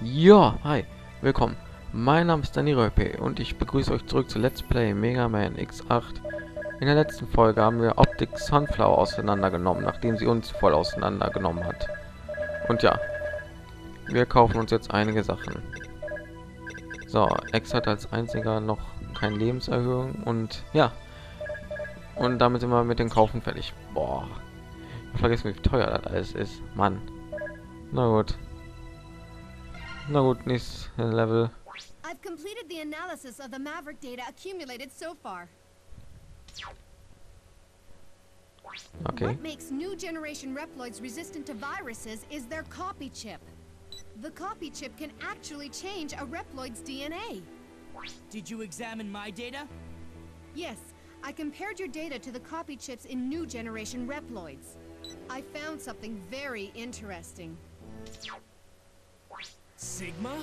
Ja, hi, willkommen. Mein Name ist EP und ich begrüße euch zurück zu Let's Play Mega Man X8. In der letzten Folge haben wir Optic Sunflower auseinandergenommen, nachdem sie uns voll auseinandergenommen hat. Und ja, wir kaufen uns jetzt einige Sachen. So, X hat als einziger noch keine Lebenserhöhung und ja. Und damit sind wir mit den Kaufen fertig. Boah. Ich vergesse, wie teuer das alles ist. Mann. Na gut. Na gut, nächstes Level. I've completed the analysis of the Maverick data accumulated so far. Okay. What makes new generation Reploids resistant to viruses is their copy chip. The copy chip can actually change a Reploid's DNA. Did you examine my data? Yes, I compared your data to the copy chips in new generation Reploids. I found something very interesting. Sigma?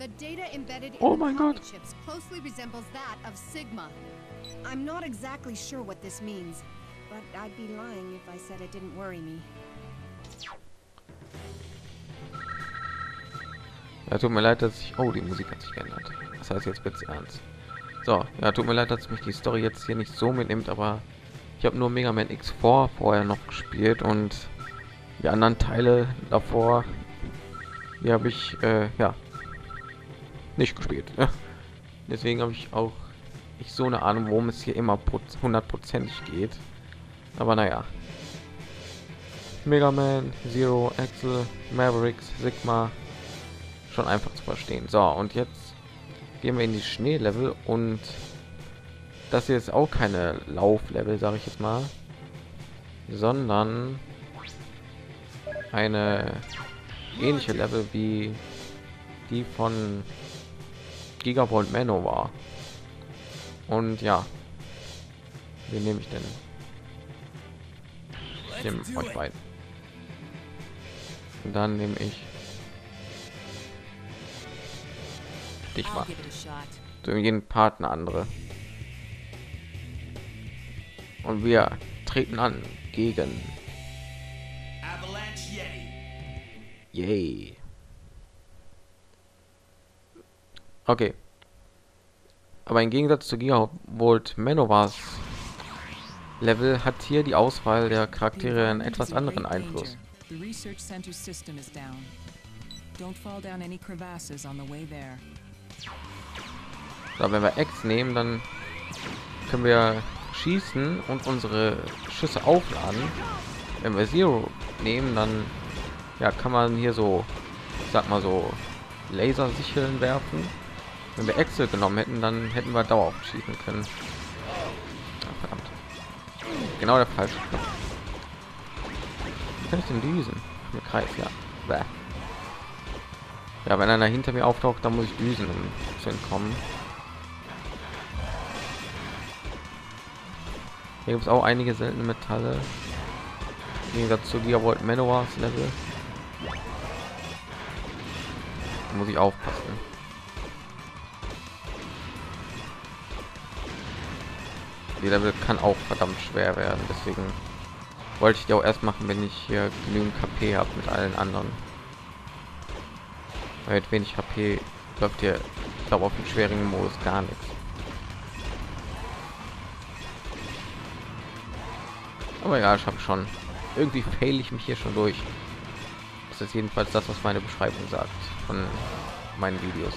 The data embedded in Oh the God. chips closely resembles that of Sigma. I'm not exactly sure what this means, but I'd be lying if I said it didn't worry me. Ja, tut mir leid, dass ich... Oh, die Musik hat sich geändert. Das heißt, jetzt wird's ernst. So, ja, tut mir leid, dass mich die Story jetzt hier nicht so mitnimmt, aber ich habe nur Mega Man X4 vorher noch gespielt und die anderen Teile davor, die habe ich, äh, ja, nicht gespielt. Ja. Deswegen habe ich auch nicht so eine Ahnung, worum es hier immer hundertprozentig geht. Aber naja. Mega Man, Zero, Axel, Mavericks, Sigma, schon einfach zu verstehen. So, und jetzt gehen wir in die Schneelevel und das hier ist auch keine Lauflevel, sage ich jetzt mal, sondern eine ähnliche Level wie die von Gigavolt Manowar. Und ja, wen nehme ich denn? Ich nehme euch beiden. Und dann nehme ich dich mal. So jeden Part eine andere. Und wir treten an gegen Yay. Okay. Aber im Gegensatz zu Gigavolt Manowars Level hat hier die Auswahl der Charaktere einen etwas anderen Einfluss. So, wenn wir X nehmen, dann können wir schießen und unsere Schüsse aufladen. Wenn wir Zero nehmen, dann ja, kann man hier so, ich sag mal so, Lasersicheln werfen. Wenn wir Excel genommen hätten, dann hätten wir dauerhaft schießen können. Ah, verdammt. Genau der falsche Knopf. Kann ich denn düsen? Ach, Mit Kreis, ja. Bäh. Ja, wenn einer hinter mir auftaucht, dann muss ich düsen, um zu entkommen. Hier gibt es auch einige seltene Metalle. Im Gegensatz zu Gigavolt Manowars Level. Da muss ich aufpassen. Die Level kann auch verdammt schwer werden, deswegen wollte ich die auch erst machen, wenn ich hier genügend KP habe mit allen anderen. Weil mit wenig HP läuft hier, ich glaube, auf dem schwierigen Modus gar nichts. Aber ja, ich habe schon. Irgendwie fail ich mich hier schon durch. Das ist jedenfalls das, was meine Beschreibung sagt von meinen Videos.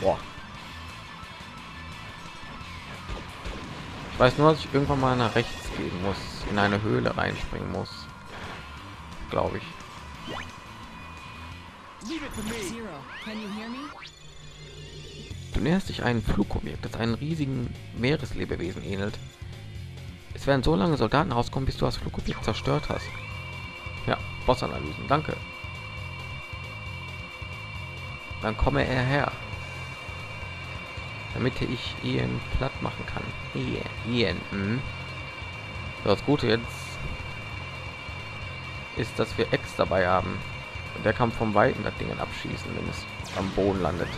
Boah. Ich weiß nur, dass ich irgendwann mal nach rechts gehen muss, in eine Höhle reinspringen muss. Glaube ich. Du näherst dich einem Flugobjekt, das einen riesigen Meereslebewesen ähnelt. Es werden so lange Soldaten rauskommen, bis du das Flugobjekt zerstört hast. Bossanalysen, danke. Dann komme er her. Damit ich ihn platt machen kann. Ian, Ian. Mhm. Das Gute jetzt ist, dass wir Ex dabei haben. Und der kann vom Weiten das Ding abschießen, wenn es am Boden landet.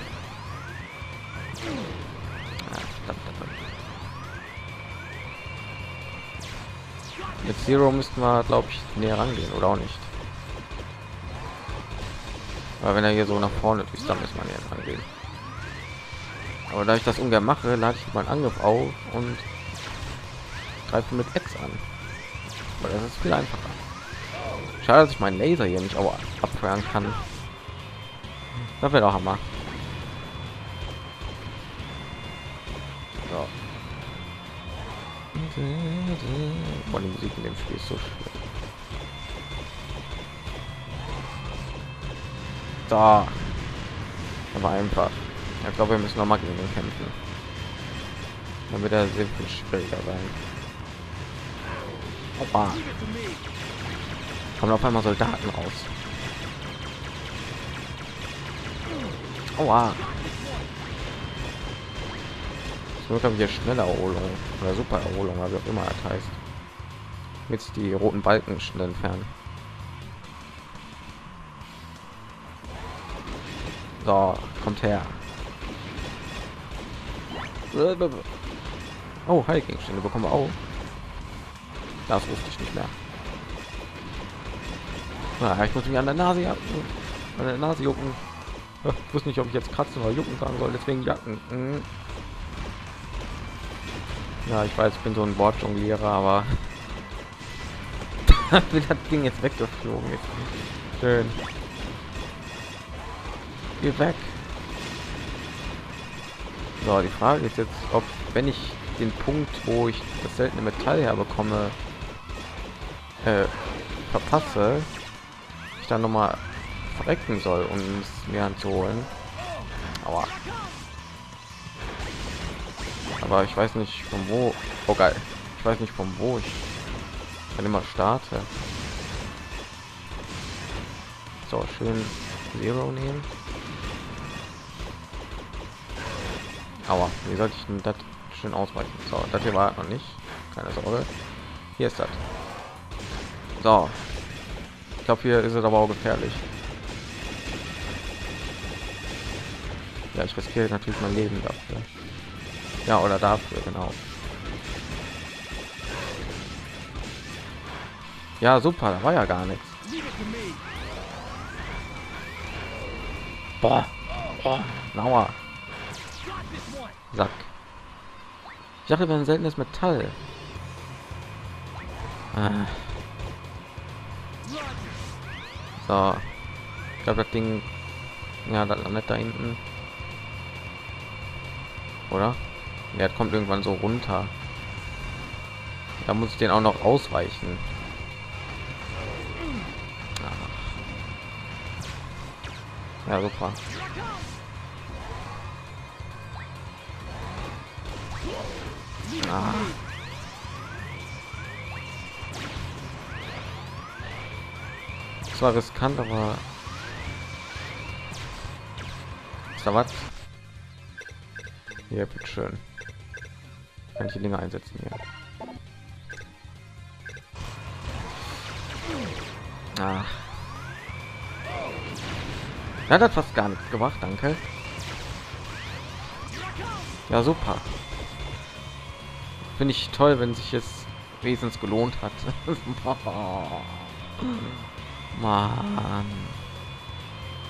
Ah. Mit Zero müssten wir, glaube ich, näher rangehen, oder auch nicht? Weil wenn er hier so nach vorne düst, dann muss man jetzt angehen. Aber da ich das ungern mache, lade ich meinen Angriff auf und greife mit X an. Weil das ist viel einfacher. Schade, dass ich meinen Laser hier nicht auch abfeuern kann. Das wäre doch Hammer. So. Boah, die Musik in dem Spiel ist so schön. Da. Aber einfach. Ich glaube, wir müssen noch mal gegen ihn kämpfen. Wird er sehr viel schwieriger sein. Opa. Kommen auf einmal Soldaten raus. Aua. So glaube ich hier schnelle Erholung oder super Erholung, also auch immer das heißt. Mit die roten Balken schnell entfernen. So, kommt her. Oh, Heilgegenstände bekommen wir auch. Das wusste ich nicht mehr. Na, ich muss mich an der Nase. An der Nase jucken. Ich wusste nicht, ob ich jetzt kratzen oder jucken sagen soll, deswegen jacken. Mhm. Ja, ich weiß, ich bin so ein Wortjonglierer, aber wird das Ding jetzt weggeflogen. Schön. Geh weg. So, die Frage ist jetzt, ob wenn ich den Punkt, wo ich das seltene Metall herbekomme, äh, verpasse, ich dann noch mal verrecken soll, um es mir anzuholen. Aua. Aber ich weiß nicht von wo. Oh geil. Ich weiß nicht von wo ich dann immer starte. So schön Zero nehmen. Aber wie sollte ich denn das schön ausweichen? So, das hier war noch nicht. Keine Sorge. Hier ist das. So. Ich glaube, hier ist es aber auch gefährlich. Ja, ich riskiere natürlich mein Leben dafür. Ja, oder dafür, genau. Ja, super, da war ja gar nichts. Boah. Boah. Nauer. Sack. Ich dachte, wir ein seltenes Metall. Ah. So. Ich glaube, das Ding... Ja, das landet da hinten. Oder? Ja, kommt irgendwann so runter. Da muss ich den auch noch ausweichen. Ach. Ja, super. Ah. Das war riskant, aber ist da was? Hier, bitteschön. Kann ich die Dinge einsetzen hier? Ah. Ja, das fast gar nichts gemacht, danke. Ja, super. Finde ich toll, wenn sich es wesens gelohnt hat. Mann.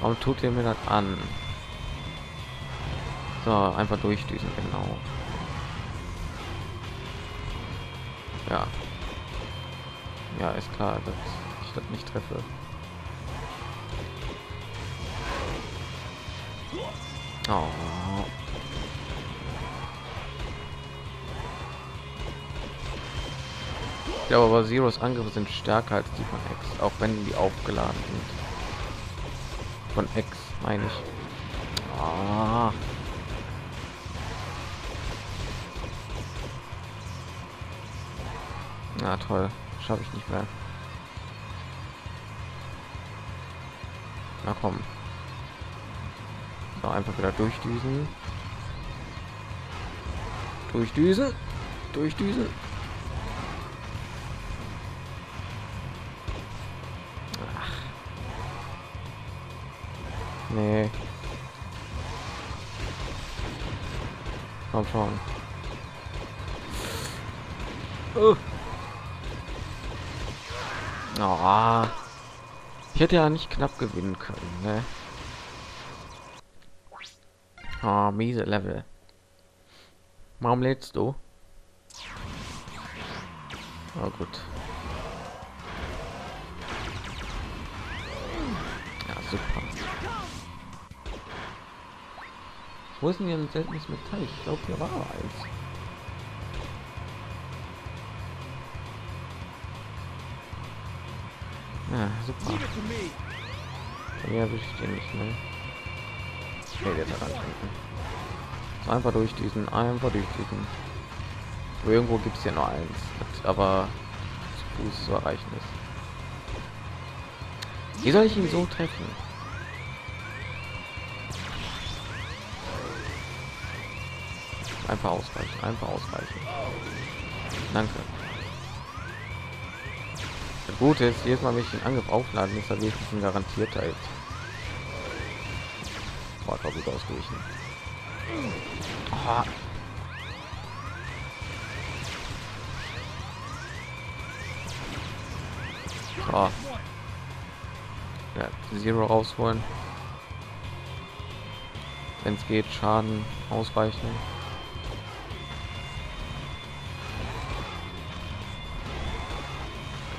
Warum tut ihr mir das an? So, einfach durchdüsen, genau. Ja. Ja, ist klar, dass ich das nicht treffe. Oh. Ja, aber Zeros Angriffe sind stärker als die von X, auch wenn die aufgeladen sind. Von X meine ich. Ah. Na toll, schaffe ich nicht mehr. Na komm. So, einfach wieder durchdüsen. Durchdüsen. Durchdüsen. Komm schon. Uh. Oh. Ich hätte ja nicht knapp gewinnen können, ne? Oh, miese Level. Warum lädst du? Oh gut. Ja, super. Wo ist denn hier ein seltenes Metall? Ich glaube, hier war eins. Ja, super. Me. Bei mir erwische ich den nicht mehr. Okay, jetzt daran. So einfach durch diesen, einfach durch diesen. Aber irgendwo gibt es ja nur eins, aber zu Fuß zu erreichen ist. Wie soll ich ihn so treffen? Einfach ausweichen, einfach ausweichen. Danke. Das Gute ist, jedes Mal, wenn ich den Angriff aufladen, ist er wirklich ein garantierter jetzt. Boah, war gut ausgewichen. Ah. So. Ja, Zero rausholen. Wenn es geht, Schaden ausweichen.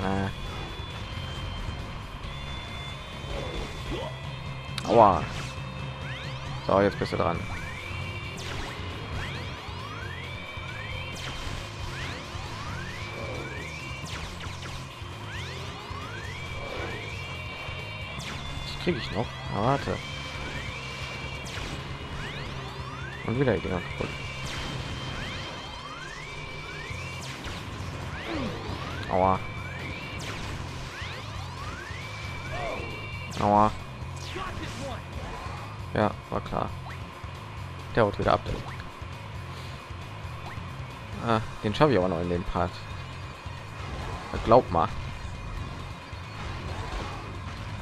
Äh. Aua. So, jetzt bist du dran. Das kriege ich noch. Na, warte. Und wieder die kaputt. Aua. Aua. Ja, war klar. Der haut wieder ab. Ah, den schaffe ich aber noch in den Part. Glaub mal.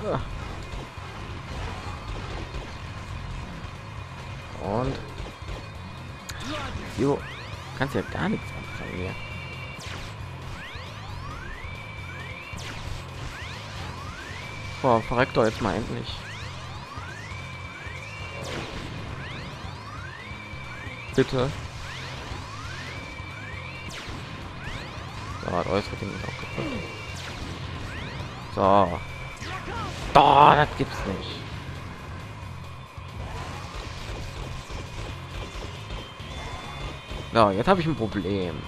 Ah. Und jo, kannst ja gar nichts anfangen hier. Boah, verreckt doch jetzt mal endlich. Bitte. So, das äußere Ding ist auch kaputt. So. Oh, das gibt's nicht. So, jetzt habe ich ein Problem.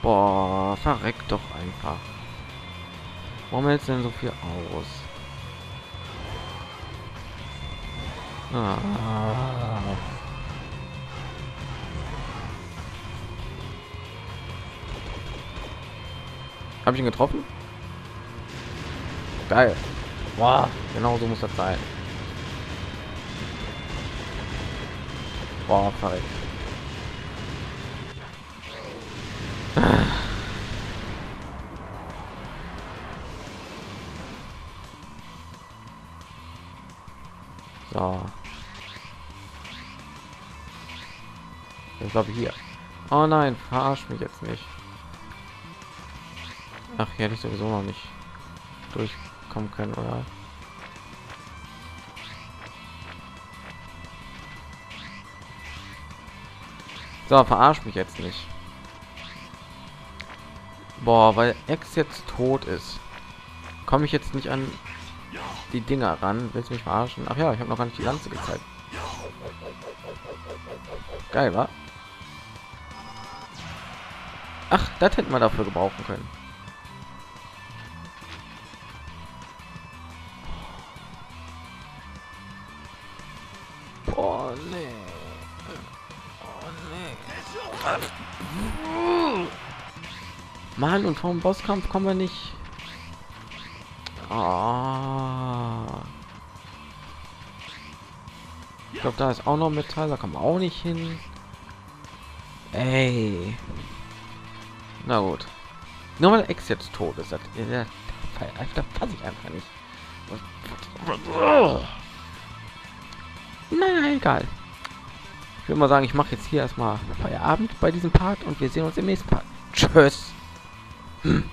Boah, verreckt doch einfach. Warum du denn so viel aus? Ah. Habe ich ihn getroffen? Geil. Boah, genau so muss das sein. Boah, verreckt. Ich glaube hier. Oh nein, verarsch mich jetzt nicht. Ach, hier hätte ich sowieso noch nicht durchkommen können, oder? So, verarsch mich jetzt nicht. Boah, weil Ex jetzt tot ist, komme ich jetzt nicht an die Dinger ran. Willst du mich verarschen? Ach ja, ich habe noch gar nicht die Lanze gezeigt. Geil, war. Ach, das hätten wir dafür gebrauchen können. Oh nee. Oh nee. Mann, und vom Bosskampf kommen wir nicht. Ah. Ich glaube, da ist auch noch Metall, da kommen wir auch nicht hin. Ey. Na gut. Nur weil Ex jetzt tot ist, das, ja, da fasse ich einfach nicht. Naja, egal. Ich würde mal sagen, ich mache jetzt hier erstmal Feierabend bei diesem Part und wir sehen uns im nächsten Part. Tschüss. Hm.